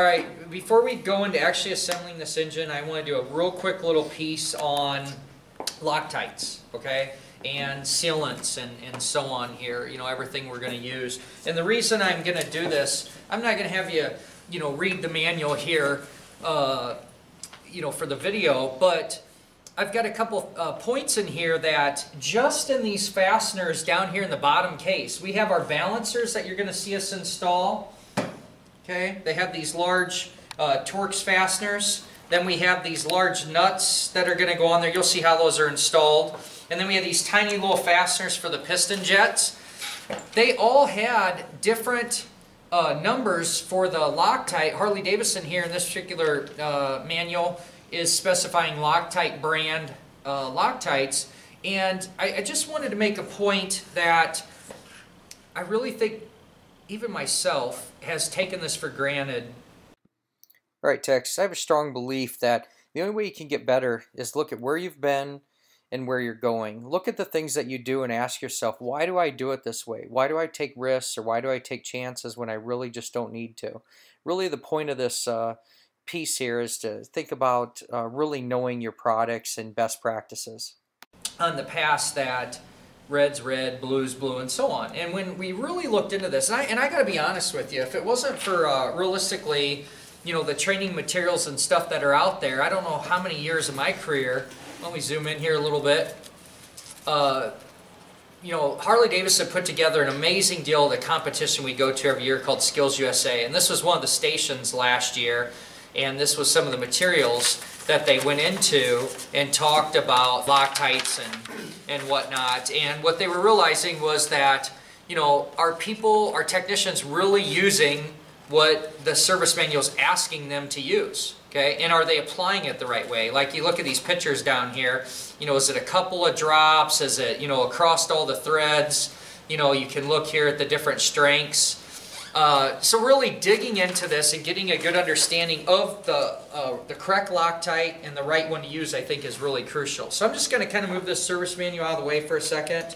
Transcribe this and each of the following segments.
All right, before we go into actually assembling this engine, I want to do a real quick little piece on Loctites, okay? And sealants and, and so on here, you know, everything we're going to use. And the reason I'm going to do this, I'm not going to have you, you know, read the manual here, uh, you know, for the video, but I've got a couple uh, points in here that just in these fasteners down here in the bottom case, we have our balancers that you're going to see us install. Okay, they have these large uh, Torx fasteners. Then we have these large nuts that are going to go on there. You'll see how those are installed. And then we have these tiny little fasteners for the piston jets. They all had different uh, numbers for the Loctite. Harley Davidson here in this particular uh, manual is specifying Loctite brand uh, Loctites. And I, I just wanted to make a point that I really think even myself has taken this for granted. All right, Tex, I have a strong belief that the only way you can get better is look at where you've been and where you're going. Look at the things that you do and ask yourself, why do I do it this way? Why do I take risks or why do I take chances when I really just don't need to? Really, the point of this uh, piece here is to think about uh, really knowing your products and best practices. On the past that red's red, blue's blue, and so on. And when we really looked into this, and I, and I gotta be honest with you, if it wasn't for uh, realistically, you know, the training materials and stuff that are out there, I don't know how many years of my career, let me zoom in here a little bit, uh, you know, Harley Davidson put together an amazing deal, the competition we go to every year called Skills USA, and this was one of the stations last year, and this was some of the materials that they went into and talked about Loctites and, and whatnot. And what they were realizing was that, you know, are people, are technicians really using what the service manual is asking them to use? Okay, and are they applying it the right way? Like you look at these pictures down here, you know, is it a couple of drops? Is it, you know, across all the threads? You know, you can look here at the different strengths. Uh, so really digging into this and getting a good understanding of the, uh, the correct Loctite and the right one to use, I think is really crucial. So I'm just going to kind of move this service manual out of the way for a second.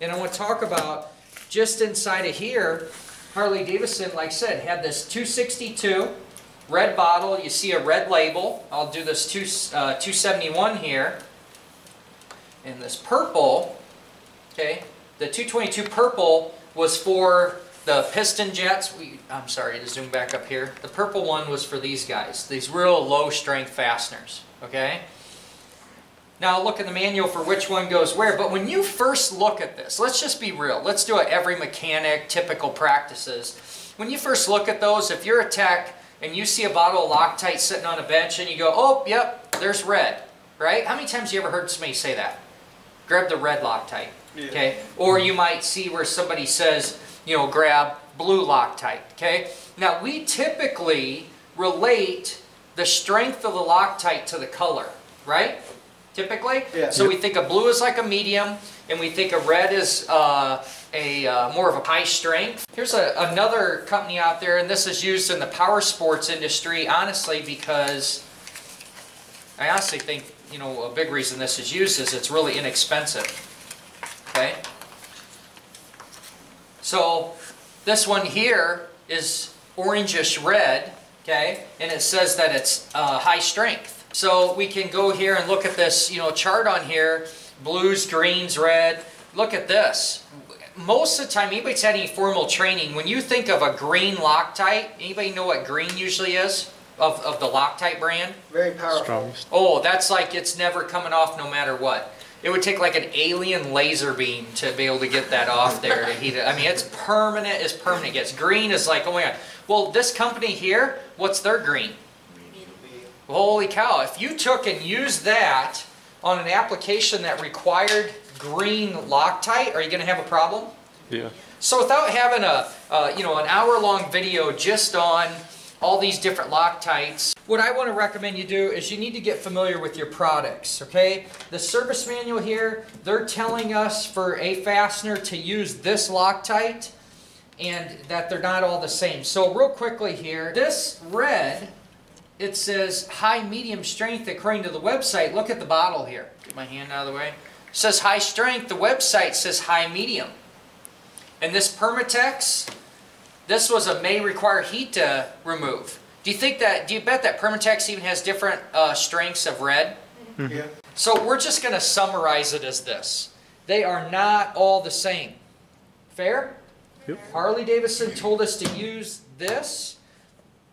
And I want to talk about just inside of here, Harley Davidson, like I said, had this 262 red bottle. You see a red label. I'll do this two, uh, 271 here. And this purple, okay, the 222 purple was for the piston jets, we, I'm sorry to zoom back up here. The purple one was for these guys, these real low strength fasteners, okay? Now look at the manual for which one goes where, but when you first look at this, let's just be real. Let's do it every mechanic, typical practices. When you first look at those, if you're a tech and you see a bottle of Loctite sitting on a bench and you go, oh, yep, there's red, right? How many times have you ever heard somebody say that? Grab the red Loctite, yeah. okay? Or you might see where somebody says, you know, grab blue Loctite, okay? Now, we typically relate the strength of the Loctite to the color, right? Typically? Yeah. So we think a blue is like a medium, and we think a red is uh, a uh, more of a high strength. Here's a, another company out there, and this is used in the power sports industry, honestly, because I honestly think, you know, a big reason this is used is it's really inexpensive, okay? So this one here is orangish red, okay, and it says that it's uh, high strength. So we can go here and look at this, you know, chart on here, blues, greens, red. Look at this. Most of the time, anybody's had any formal training, when you think of a green Loctite, anybody know what green usually is? Of, of the Loctite brand? Very powerful. Strongest. Oh, that's like it's never coming off no matter what. It would take like an alien laser beam to be able to get that off there to heat it. I mean, it's permanent as permanent gets. Green is like, oh my god. Well, this company here, what's their green? Holy cow. If you took and used that on an application that required green Loctite, are you going to have a problem? Yeah. So without having a, uh, you know, an hour-long video just on all these different Loctites. What I want to recommend you do is you need to get familiar with your products, okay? The service manual here, they're telling us for a fastener to use this Loctite and that they're not all the same. So real quickly here, this red, it says high medium strength according to the website. Look at the bottle here. Get my hand out of the way. It says high strength. The website says high medium. And this Permatex, this was a may require heat to remove. Do you think that, do you bet that Permatex even has different uh, strengths of red? Yeah. So we're just going to summarize it as this. They are not all the same. Fair? Yep. Harley Davidson told us to use this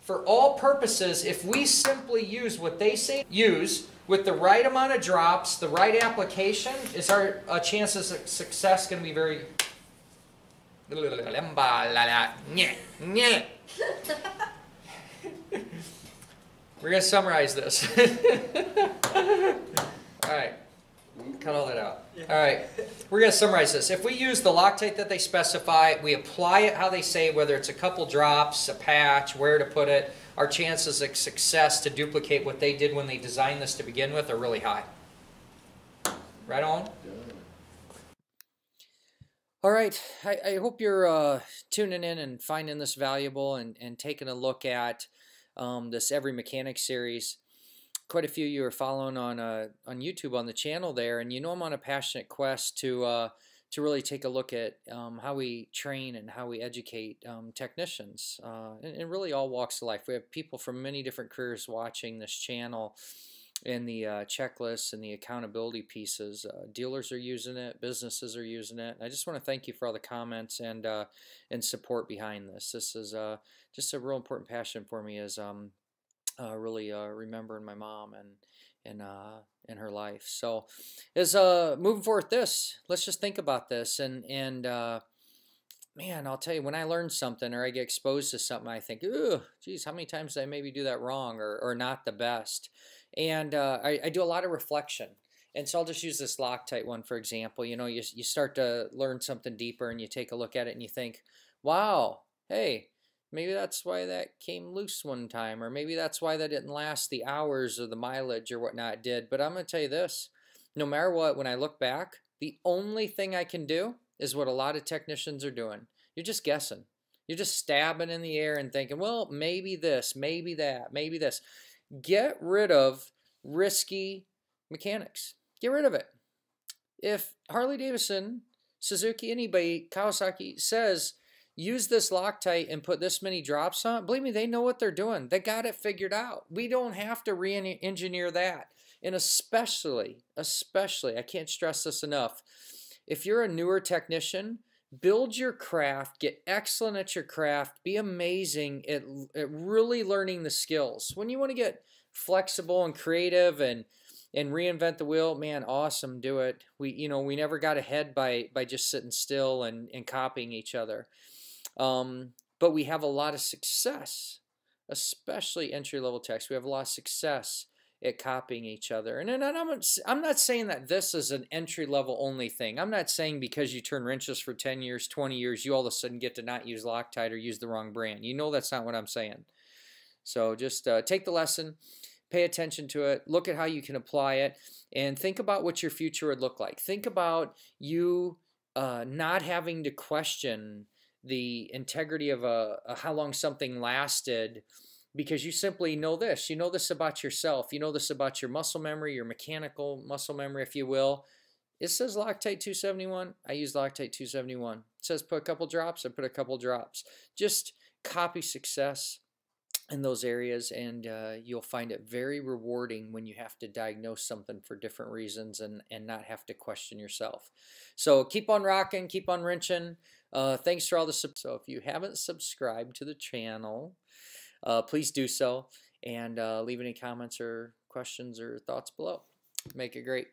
for all purposes. If we simply use what they say use with the right amount of drops, the right application, is our uh, chances of success going to be very. We're going to summarize this. all right. Cut all that out. All right. We're going to summarize this. If we use the Loctite that they specify, we apply it how they say, whether it's a couple drops, a patch, where to put it, our chances of success to duplicate what they did when they designed this to begin with are really high. Right on? All right. I, I hope you're uh, tuning in and finding this valuable and, and taking a look at um, this Every Mechanic series. Quite a few of you are following on uh, on YouTube on the channel there, and you know I'm on a passionate quest to uh, to really take a look at um, how we train and how we educate um, technicians, uh, and, and, really all walks of life. We have people from many different careers watching this channel, and the uh, checklists and the accountability pieces. Uh, dealers are using it, businesses are using it. I just want to thank you for all the comments and uh, and support behind this. This is uh, just a real important passion for me. Is um, uh, really uh, remembering my mom and and in her life. So, as uh moving forward this. Let's just think about this and and man, I'll tell you when I learn something or I get exposed to something, I think, ooh, geez, how many times did I maybe do that wrong or or not the best? And uh, I, I do a lot of reflection. And so I'll just use this Loctite one for example. You know, you you start to learn something deeper and you take a look at it and you think, wow, hey, Maybe that's why that came loose one time, or maybe that's why that didn't last the hours or the mileage or whatnot did. But I'm going to tell you this no matter what, when I look back, the only thing I can do is what a lot of technicians are doing. You're just guessing. You're just stabbing in the air and thinking, well, maybe this, maybe that, maybe this. Get rid of risky mechanics. Get rid of it. If Harley Davidson, Suzuki, anybody, Kawasaki says use this Loctite and put this many drops on, believe me, they know what they're doing. They got it figured out. We don't have to re-engineer that. And especially, especially, I can't stress this enough, if you're a newer technician, build your craft, get excellent at your craft, be amazing at, at really learning the skills. When you want to get flexible and creative and and reinvent the wheel man awesome do it we you know we never got ahead by by just sitting still and and copying each other um, but we have a lot of success, especially entry level techs. We have a lot of success at copying each other. And, and I'm, I'm not saying that this is an entry level only thing. I'm not saying because you turn wrenches for 10 years, 20 years, you all of a sudden get to not use Loctite or use the wrong brand. You know that's not what I'm saying. So just uh, take the lesson, pay attention to it, look at how you can apply it, and think about what your future would look like. Think about you uh, not having to question the integrity of a, a, how long something lasted because you simply know this you know this about yourself you know this about your muscle memory your mechanical muscle memory if you will. It says loctite 271 i use loctite 271 it says put a couple drops i put a couple drops. Just copy success in those areas and uh, you'll find it very rewarding when you have to diagnose something for different reasons and, and not have to question yourself. So keep on rocking keep on wrenching. Uh, thanks for all the. So if you haven't subscribed to the channel, uh, please do so and uh, leave any comments or questions or thoughts below. Make it great.